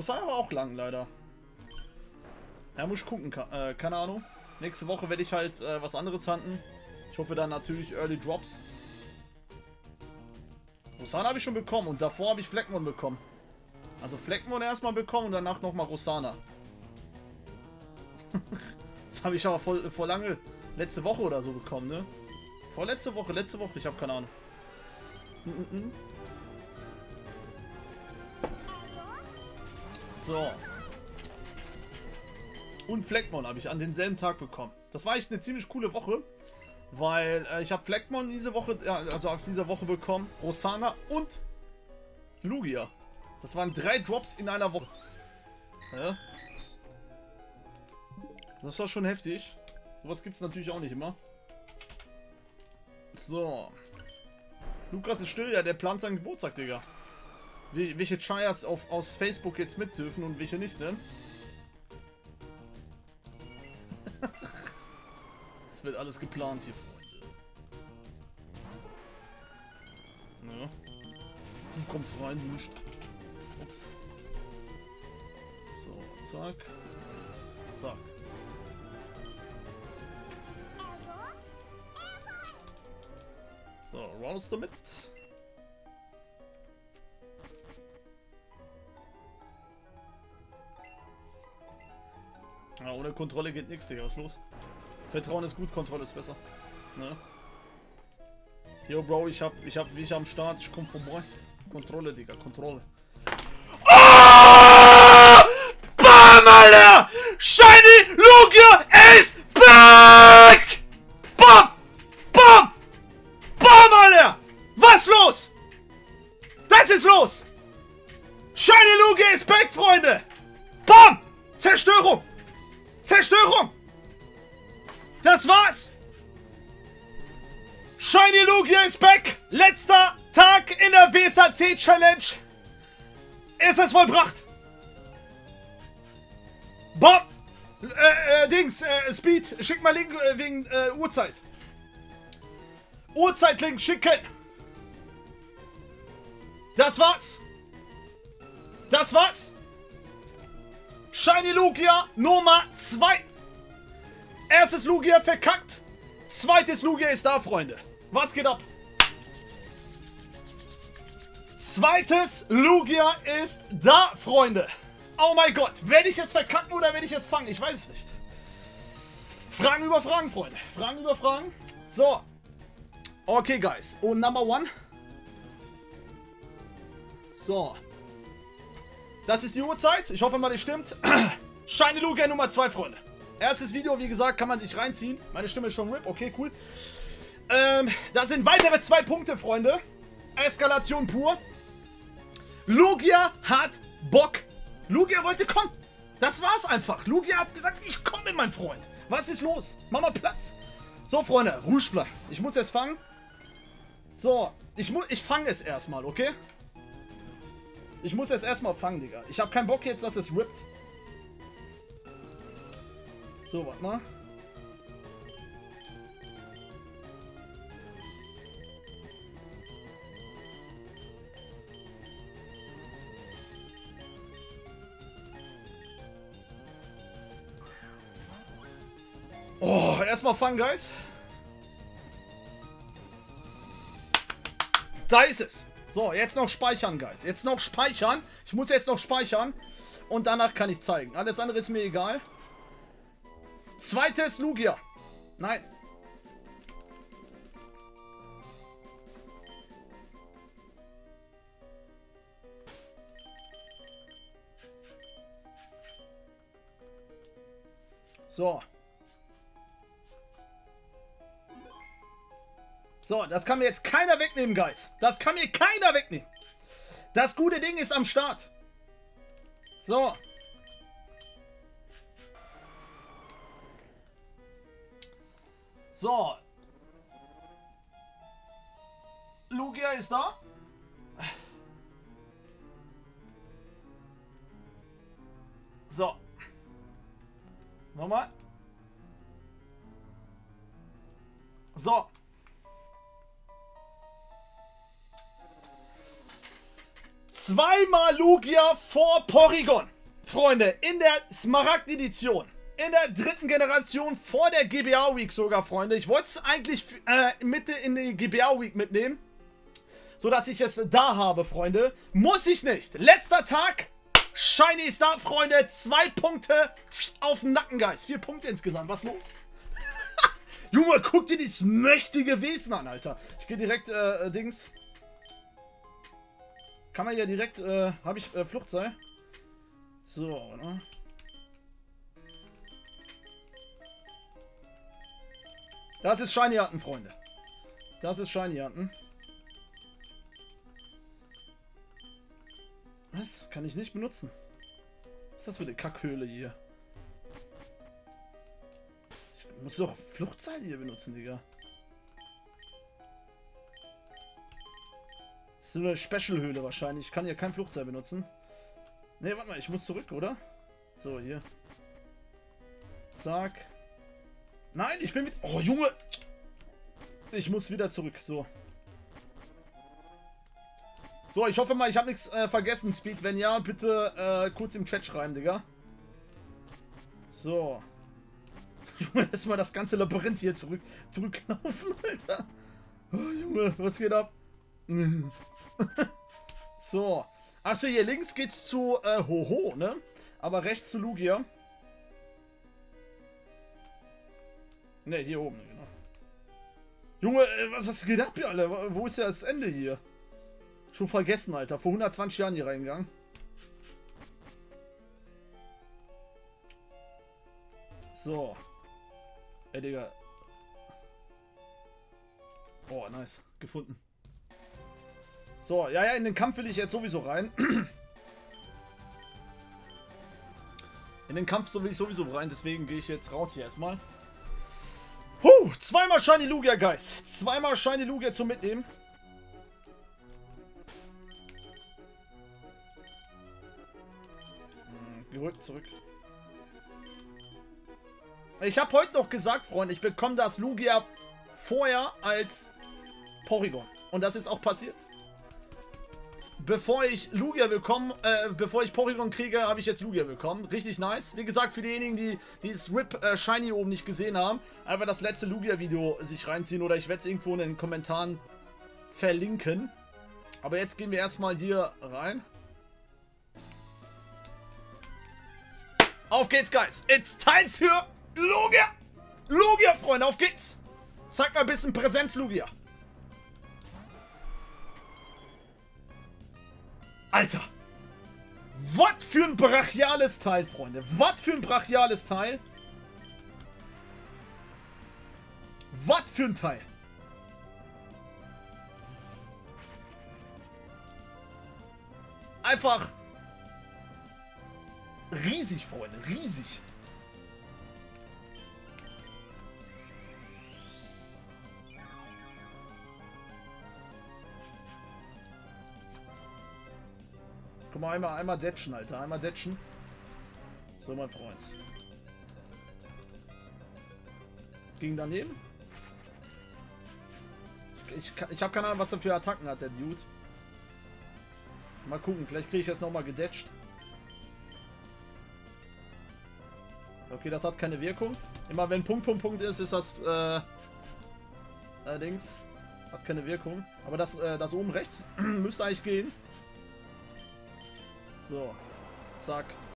Rosana war auch lang, leider. Ja, muss ich gucken. Äh, keine Ahnung. Nächste Woche werde ich halt äh, was anderes handeln. Ich hoffe dann natürlich Early Drops. Rosana habe ich schon bekommen und davor habe ich Fleckmon bekommen. Also Fleckmon erstmal bekommen und danach nochmal Rosana. das habe ich aber vor, vor lange, letzte Woche oder so bekommen, ne? Vorletzte Woche, letzte Woche, ich habe keine Ahnung. So. Und Fleckmon habe ich an denselben Tag bekommen. Das war echt eine ziemlich coole Woche. Weil äh, ich habe Fleckmon diese Woche, äh, also auf dieser Woche bekommen, Rosana und Lugia. Das waren drei Drops in einer Woche. Ja. Das war schon heftig. Sowas gibt es natürlich auch nicht immer. So. Lukas ist still, ja, der plant seinen Geburtstag, Digga. Welche Chayas auf, aus Facebook jetzt mit dürfen und welche nicht, ne? Es wird alles geplant hier, Freunde. Ja. Du kommst rein, nicht. Ups. So, zack. Zack. So, raus damit. Ja, ohne Kontrolle geht nichts, Digga. Was ist los? Vertrauen ist gut, Kontrolle ist besser. Ne? Yo, Bro, ich hab, ich hab, wie ich am Start, ich komm vorbei. Kontrolle, Digga, Kontrolle. Oh! Bam, Alter! Shiny Lugia ist back! Bam! Bam! Bam, Alter! Was los? Das ist los! Shiny Lugia ist back, Freunde! Bam! Zerstörung! Zerstörung! Das war's! Shiny Lugia ist back! Letzter Tag in der WSAC Challenge! Ist es vollbracht! Bob! Äh, äh, Dings, äh, Speed, schick mal Link äh, wegen äh, Uhrzeit. Uhrzeitlink schicken! Das war's! Das war's! Shiny Lugia Nummer 2! Erstes Lugia verkackt. Zweites Lugia ist da, Freunde. Was geht ab? Zweites Lugia ist da, Freunde. Oh mein Gott. Werde ich es verkacken oder werde ich es fangen? Ich weiß es nicht. Fragen über Fragen, Freunde. Fragen über Fragen. So. Okay, guys. Und Number One. So. Das ist die Uhrzeit. Ich hoffe mal, die stimmt. Shiny Lugia Nummer 2, Freunde. Erstes Video, wie gesagt, kann man sich reinziehen. Meine Stimme ist schon RIP. Okay, cool. Ähm, das sind weitere zwei Punkte, Freunde. Eskalation pur. Lugia hat Bock. Lugia wollte kommen. Das war's einfach. Lugia hat gesagt, ich komme, mein Freund. Was ist los? Mach mal Platz. So, Freunde, Rougebler. Ich muss es fangen. So, ich, ich fange es erstmal, okay? Ich muss es erstmal fangen, Digga. Ich habe keinen Bock jetzt, dass es rippt. So, warte mal. Oh, erstmal fangen, Guys. Da ist es. So, jetzt noch speichern, Guys. Jetzt noch speichern. Ich muss jetzt noch speichern. Und danach kann ich zeigen. Alles andere ist mir egal. Zweites Lugia. Nein. So. So, das kann mir jetzt keiner wegnehmen, Guys. Das kann mir keiner wegnehmen. Das gute Ding ist am Start. So. So. Lugia ist da. So. Nochmal. So. Zweimal Lugia vor Porygon. Freunde, in der Smaragd-Edition. In der dritten Generation vor der GBA Week sogar, Freunde. Ich wollte es eigentlich äh, Mitte in die GBA Week mitnehmen. Sodass ich es da habe, Freunde. Muss ich nicht. Letzter Tag. Shiny ist da, Freunde. Zwei Punkte auf den Nackengeist. Vier Punkte insgesamt. Was los? Junge, guck dir dieses mächtige Wesen an, Alter. Ich gehe direkt, äh, äh, Dings. Kann man ja direkt, äh, habe ich äh, Fluchtseil? So, ne? Das ist Shiny Hatten, Freunde. Das ist Shiny Hatten. Was? Kann ich nicht benutzen. Was ist das für eine Kackhöhle hier? Ich muss doch Fluchtseil hier benutzen, Digga. Ist eine Special-Höhle wahrscheinlich. Ich kann hier kein Fluchtseil benutzen. Ne, warte mal, ich muss zurück, oder? So, hier. Zack. Nein, ich bin mit... Oh, Junge! Ich muss wieder zurück, so. So, ich hoffe mal, ich habe nichts äh, vergessen, Speed. Wenn ja, bitte äh, kurz im Chat schreiben, Digga. So. Junge, erstmal das ganze Labyrinth hier zurück, zurücklaufen, Alter. Oh, Junge, was geht ab? so. Achso, hier links geht's zu äh, Hoho, ne? Aber rechts zu Lugia. Ne, hier oben, genau. Junge, äh, was geht ab hier, Alter? Wo ist ja das Ende hier? Schon vergessen, Alter. Vor 120 Jahren hier reingegangen. So. Ey, Digga. Oh, nice. Gefunden. So, ja, ja, in den Kampf will ich jetzt sowieso rein. In den Kampf will ich sowieso rein, deswegen gehe ich jetzt raus hier erstmal. Huh, zweimal Shiny Lugia, Guys. Zweimal Shiny Lugia zum Mitnehmen. Hm, gerückt zurück. Ich habe heute noch gesagt, Freunde, ich bekomme das Lugia vorher als Porygon. Und das ist auch passiert. Bevor ich Lugia bekomme, äh, bevor ich Porygon kriege, habe ich jetzt Lugia bekommen. Richtig nice. Wie gesagt, für diejenigen, die dieses RIP äh, Shiny oben nicht gesehen haben, einfach das letzte Lugia-Video sich reinziehen oder ich werde es irgendwo in den Kommentaren verlinken. Aber jetzt gehen wir erstmal hier rein. Auf geht's, Guys. It's time für Lugia! Lugia, Freunde, auf geht's! Zeig mal ein bisschen Präsenz, Lugia. Alter! Was für ein brachiales Teil, Freunde. Was für ein brachiales Teil. Was für ein Teil. Einfach riesig, Freunde. Riesig. Guck mal, einmal, einmal datchen, Alter. Einmal datchen. So, mein Freund. Ging daneben? Ich, ich, ich habe keine Ahnung, was er für Attacken hat, der Dude. Mal gucken, vielleicht kriege ich jetzt nochmal gedatscht. Okay, das hat keine Wirkung. Immer wenn Punkt, Punkt, Punkt ist, ist das, äh, allerdings, hat keine Wirkung. Aber das, äh, das oben rechts müsste eigentlich gehen. So. Zack.